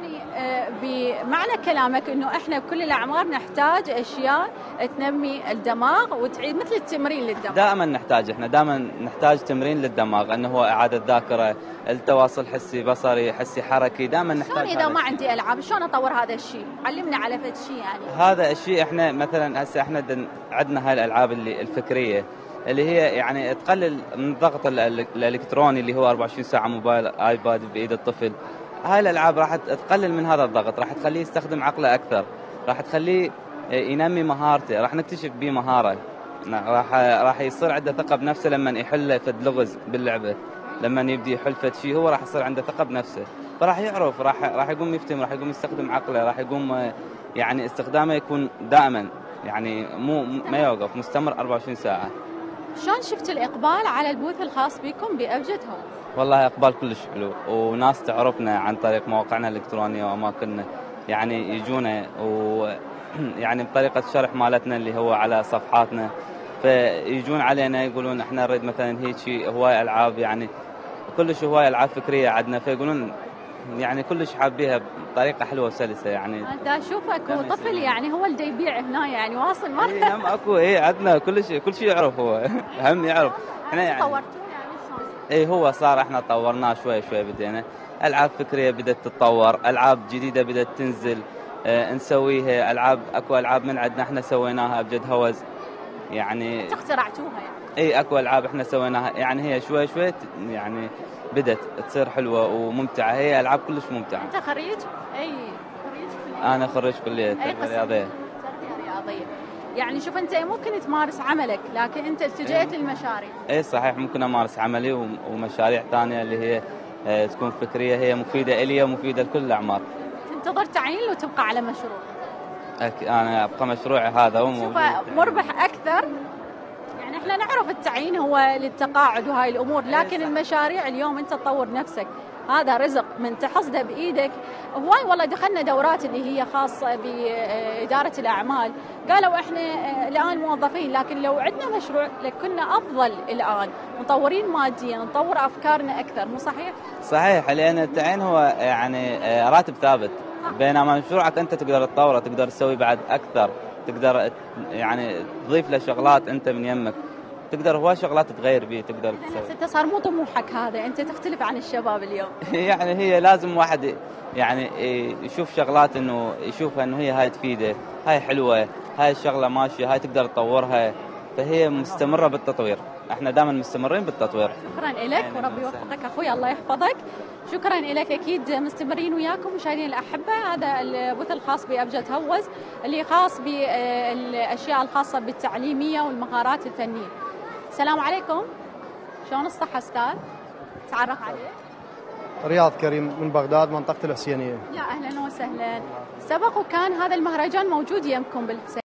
بمعنى كلامك إنه إحنا بكل الأعمار نحتاج أشياء تنمي الدماغ وتعيد مثل التمرين للدماغ. دائما نحتاج إحنا دائما نحتاج تمرين للدماغ إنه هو إعادة ذاكره التواصل حسي بصري حسي حركي دائما شلون نحتاج إذا هذا ما. عندي ألعاب شلون أطور هذا الشيء؟ علمنا على فد شيء يعني. هذا الشيء إحنا مثلا هسه إحنا دن- عندنا هاي الألعاب اللي الفكرية اللي هي يعني تقلل من الضغط ال- ال- الإلكتروني اللي هو 24 ساعة موبايل آيباد بإيد الطفل. هاي الألعاب راح تقلل من هذا الضغط راح تخليه يستخدم عقله أكثر راح تخليه ينمي مهارته راح نكتشف به مهارة. راح راح يصير عنده ثقة بنفسه لما يحل فد لغز باللعبة لما يبدي حلفة شيء هو راح يصير عنده ثقة بنفسه. فراح يعرف راح راح يقوم يفتهم راح يقوم يستخدم عقله راح يقوم يعني استخدامه يكون دائما يعني مو ما يوقف مستمر 24 ساعة. شلون شفت الإقبال على البوث الخاص بكم بأبجد هوم؟ والله إقبال كلش حلو وناس تعرفنا عن طريق مواقعنا الإلكترونية واماكننا يعني يجونا و يعني بطريقة الشرح مالتنا اللي هو على صفحاتنا. فيجون علينا يقولون إحنا نريد مثلا هيك هواي ألعاب يعني كلش هواي ألعاب فكرية عندنا. فيقولون يعني كلش حابيها بطريقة حلوة وسلسة يعني. انت أشوفك طفل يعني هو اللي يبيع هنا يعني واصل ما اي نعم أكو اي عندنا كل شيء كل شيء يعرف هو. هم يعرف. إحنا يعني؟ اي هو صار إحنا طورناه شوي شوي بدينا. ألعاب فكرية بدأت تتطور ألعاب جديدة بدأت تنزل. آه نسويها. ألعاب أكو ألعاب من عندنا إحنا سويناها بجد هوز. يعني اخترعتوها يعني. اي أكو ألعاب إحنا سويناها. يعني هي شوي شوي يعني بدت تصير حلوة وممتعة. هي ألعاب كلش ممتعة. أنت خريج؟ أي خريج كلية. أنا خريج كلية التربيه؟ الرياضية. تربية رياضيه يعني شوف أنت ممكن تمارس عملك لكن أنت اتجهت للمشاريع. اي صحيح ممكن أمارس عملي وم- ومشاريع ثانية اللي هي آه، تكون فكرية هي مفيدة إلي ومفيدة لكل الأعمار. تنتظر تعيين لو تبقى على مشروع. أك- أنا أبقى مشروعي هذا هو مربح أكثر. يعني إحنا نعرف التعيين هو للتقاعد وهاي الأمور لكن المشاريع اليوم أنت تطور نفسك. هذا رزق من تحصده بإيدك. هواي والله دخلنا دورات اللي هي خاصة بإدارة الأعمال. قالوا إحنا آه، الآن موظفين لكن لو عندنا مشروع لكنا أفضل الآن. مطورين ماديا نطور أفكارنا أكثر. مو صحيح؟ صحيح لأن التعيين هو يعني آه، راتب ثابت. بينما مشروعك أنت تقدر تطوره تقدر تسوي بعد أكثر تقدر يعني تضيف له شغلات أنت من يمك. تقدر هواي شغلات تغير به تقدر تسوي. أنت صار مو طموحك هذا أنت تختلف عن الشباب اليوم. يعني هي لازم واحد يعني يشوف شغلات إنه يشوفها إنه هي هاي تفيده هاي حلوة هاي الشغلة ماشية هاي تقدر تطورها. فهي مستمرة بالتطوير. إحنا دائما مستمرين بالتطوير. شكرا لك وربي يوفقك أخوي الله يحفظك. شكرا لك أكيد مستمرين وياكم مشاهدينا الأحبة. هذا البث الخاص بأبجد هوز اللي خاص بالأشياء الخاصة بالتعليمية والمهارات الفنية. السلام عليكم. شلون الصحة أستاذ؟ تعرف عليك رياض كريم من بغداد منطقة الحسينية. يا أهلا وسهلا. سبق وكان هذا المهرجان موجود يمكم بالحسين.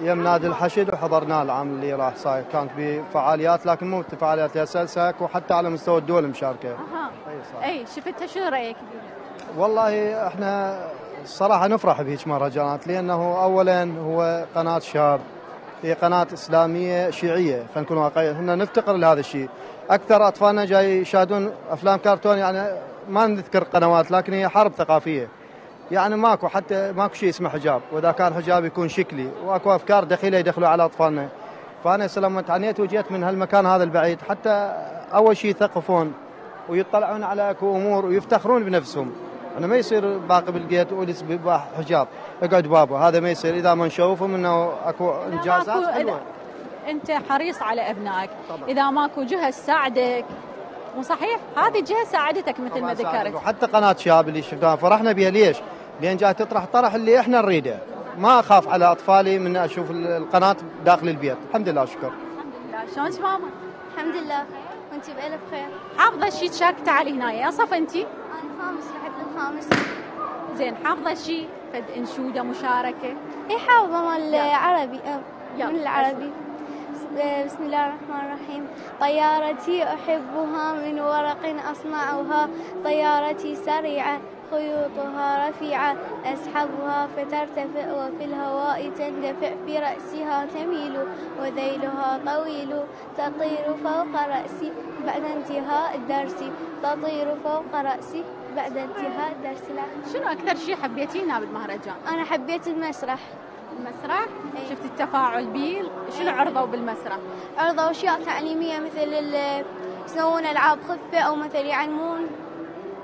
يم نادي الحشد وحضرناه العام اللي راح صاير. كانت بفعاليات لكن مو فعاليات سلسك وحتى على مستوى الدول مشاركة. أها. أي صح. أي شفتها شو رأيك والله إحنا الصراحة نفرح بهيك مهرجانات لأنه أولا هو قناة شاب هي قناة إسلامية شيعية خلينا نكون واقعيين. إحنا نفتقر لهذا الشيء. أكثر أطفالنا جاي يشاهدون أفلام كرتون يعني ما نذكر قنوات لكن هي حرب ثقافية. يعني ماكو حتى ماكو شيء اسمه حجاب. وإذا كان حجاب يكون شكلي وأكو أفكار دخيلة يدخلوا على أطفالنا. فأنا لما تعنيت وجيت من هالمكان هذا البعيد. حتى أول شيء يثقفون ويطلعون على أكو أمور ويفتخرون بنفسهم. أنا ما يصير باقي بالجيت ولس حجاب. أقعد بابا. هذا ما يصير. إذا ما نشوفهم إنه أكو إنجازات حلوة. أنت حريص على أبنائك. إذا ماكو جهة تساعدك مو صحيح؟ هذه جهة ساعدتك مثل ما ذكرت. وحتى قناة شاب اللي شفناها فرحنا بها. ليش؟ لأن جاي تطرح طرح اللي إحنا نريده. ما أخاف على أطفالي من أشوف القناة داخل البيت. الحمد لله. شكر لا، شلونك ماما؟ الحمد لله. وانت بألف خير. حافظة شيء تشارك تعالي هنا. يا صف انت؟ أنا خامس زين حافظة شيء فد انشوده مشاركة؟ اي حافظة مال عربي أه، من العربي. بس- بسم الله الرحمن الرحيم. طيارتي أحبها من ورق أصنعها. طيارتي سريعة خيوطها رفيعة. أسحبها فترتفع وفي الهواء تندفع. في رأسها تميل وذيلها طويل. تطير فوق رأسي بعد انتهاء الدرس. تطير فوق رأسي بعد انتهاء لا. شنو أكثر شيء حبيتينه بالمهرجان؟ أنا حبيت المسرح. المسرح؟ شفت التفاعل بيه؟ شنو عرضوا بالمسرح؟ عرضوا أشياء تعليمية مثل يسوون ألعاب خفة أو مثل يعلمون.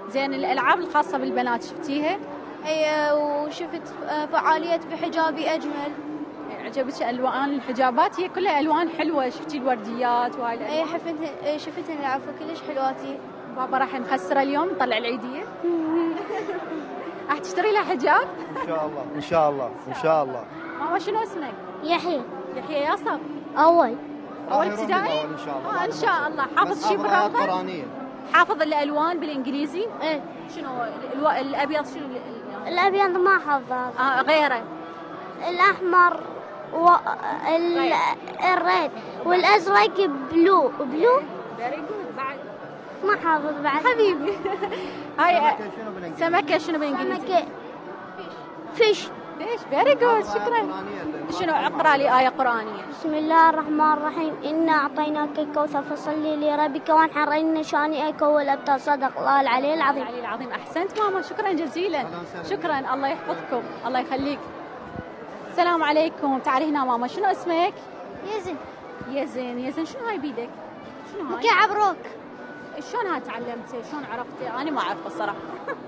زين الألعاب الخاصة بالبنات شفتيها؟ أي وشفت فعالية بحجابي أجمل. عجبتك ألوان الحجابات؟ هي كلها ألوان حلوة. شفتي الورديات؟ وهاي؟ أي حفت أي شفت العفو كلش حلواتي. بابا راح نخسره اليوم نطلع العيدية. راح تشتري لها حجاب؟ إن شاء الله إن شاء الله إن شاء الله. ماما شنو اسمك؟ يحيى. يحيى أول. راح أول يروح ابتدائي؟ إن شاء الله. آه إن شاء الله. حافظ شيء حافظ قرآنية. حافظ الألوان بالإنجليزي؟ إيه. شنو ألو... الأبيض شنو ال- الأبيض ما حافظ آه غيره. الأحمر و... ال... ال red. والأزرق blue. blue؟ very good ما حافظ بعد. حبيبي. هاي بالإنجليزي؟ سمكة شنو بالإنجليزي؟ سمكة. fish. fish very good شكرا. شنو اقرأ لي آية قرآنية؟ بسم الله الرحمن الرحيم. إنا أعطيناك الكوثر فصلي لربك وانحر إن شانئك هو الأبتر صدق. الله العلي العظيم. العلي العظيم. أحسنت ماما. شكرا جزيلا. شكرا. الله يحفظكم. الله يخليك. السلام عليكم. تعالي هنا ماما. شنو اسمك؟ يزن. يزن. يزن. شنو هاي بيدك؟ شنو هاي؟ مكعب روك شلون هاي تعلمتي شلون عرفتي أنا ما أعرف الصراحة.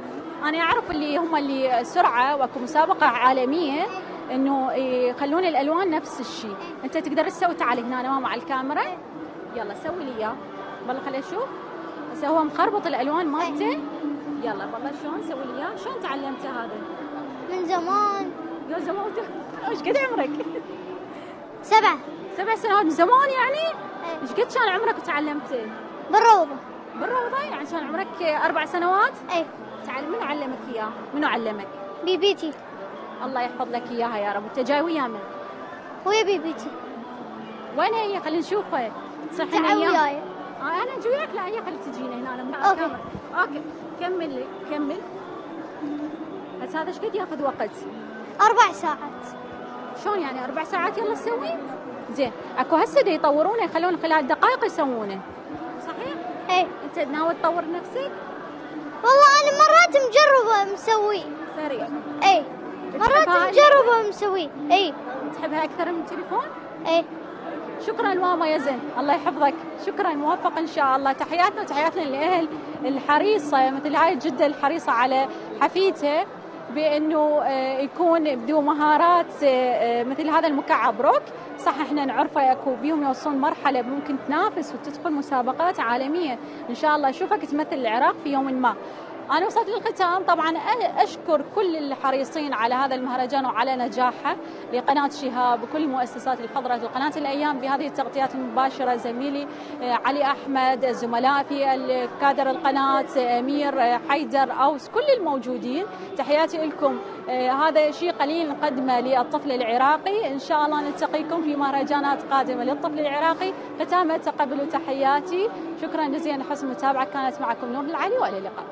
أنا أعرف اللي هم اللي سرعة وأكو مسابقة عالمية إنه يخلون الألوان نفس الشيء. أنت تقدر تسوي تعالي هنا أنا على الكاميرا. يلا سوي لي إياه. والله خليني أشوف. بس هو مخربط الألوان مالته. يلا والله شلون؟ سوي لي إياه. شلون تعلمتي هذا؟ من زمان. يا زمان. إيش قد عمرك؟ سبعة سبع سنوات. من زمان يعني؟ إيش قد كان عمرك وتعلمتي بالروضة. بالروضة يعني كان عمرك أربع سنوات؟ اي تعال منو علمك إياه؟ منو علمك؟ بيبيتي. الله يحفظ لك إياها يا رب. انت جاي ويا من ويا بيبيتي. وين هي؟ خلينا نشوفها. صح تعال وياي. آه أنا أجي وياك؟ لا هي خلي تجينا هنا. أنا من okay. الكاميرا. okay. كمل كمل. بس هذا إيش قد يأخذ وقت؟ أربع ساعات. شلون يعني أربع ساعات يلا نسوي زين أكو هسه يطورونه يخلون خلال دقائق يسوونه. صحيح اي أنت ناوي تطور نفسك؟ والله أنا مرات مجربة مسوي. سريع. اي مرات؟ مجربة مسوي. اي تحبها أكثر من التليفون اي شكرا ماما يزن. الله يحفظك. شكرا موفق إن شاء الله. تحياتنا وتحياتنا للاهل الحريصة مثل هاي الجده الحريصة على حفيدها. بأنه آه، يكون بدو مهارات آه، آه، مثل هذا المكعب روك. صح إحنا نعرفه اكو بيهم يوصلون مرحلة ممكن تنافس وتدخل مسابقات عالمية. إن شاء الله أشوفك تمثل العراق في يوم ما. أنا وصلت للختام. طبعا أشكر كل الحريصين على هذا المهرجان وعلى نجاحه لقناة شهاب وكل المؤسسات اللي حضرت القناة الأيام بهذه التغطيات المباشرة. زميلي آه، علي أحمد الزملاء في كادر القناة آه، أمير آه، حيدر أوس كل الموجودين. تحياتي لكم. هذا شيء قليل نقدمه للطفل العراقي. إن شاء الله نلتقيكم في مهرجانات قادمة للطفل العراقي. ختاما تقبلوا تحياتي. شكرا جزيلا لحسن المتابعة. كانت معكم نور العلي وإلى اللقاء.